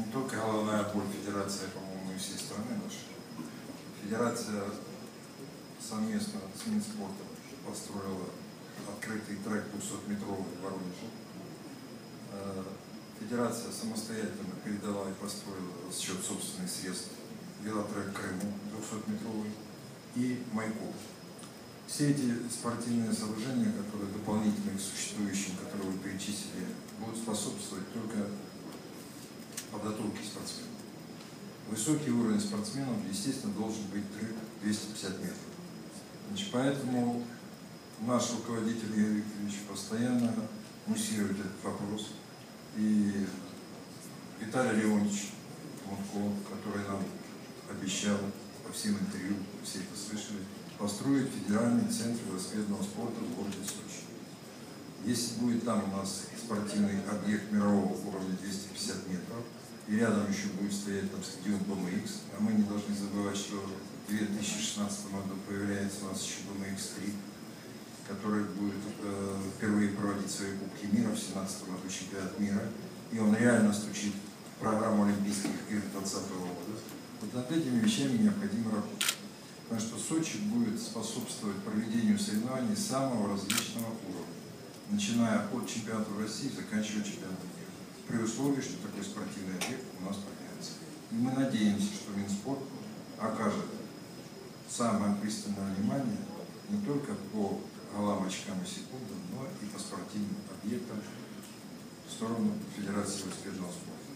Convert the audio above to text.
не только головная боль федерации, по-моему, и всей страны нашей. Федерация совместно с Минспортом построила открытый трек 200-метровый в Воронеже. Э, Федерация самостоятельно передала и построила за счет собственных средств велотрек Крыму 200-метровый и Майкоп. Все эти спортивные сооружения, которые дополнительно к существующим, которые вы перечислили, будут способствовать только подготовке спортсменов. Высокий уровень спортсменов, естественно, должен быть 250 метров. Значит, поэтому наш руководитель Игорь Викторович постоянно муссирует этот вопрос. И Виталий Леонидович Мутко, который нам обещал по всем интервью, все это слышали, построить федеральный центр велосипедного спорта в городе Сочи. Если будет там у нас спортивный объект мирового уровня 250 метров, и рядом еще будет стоять там стадион BMX, а мы не должны забывать, что в 2016 году появляется у нас еще BMX-3, который будет э, впервые проводить свои Кубки мира в 2017 году чемпионат мира, и он реально стучит в программу Олимпийских игр 2020 года. Вот над этими вещами необходимо работать. Потому что Сочи будет способствовать проведению соревнований самого различного уровня, начиная от чемпионата России, заканчивая чемпионатом мира. При условии, что такой спортивный объект у нас появится. И мы надеемся, что Минспорт окажет самое пристальное внимание не только по голам, очкам и секундам, но и по спортивным объектам в сторону Федерации велосипедного спорта.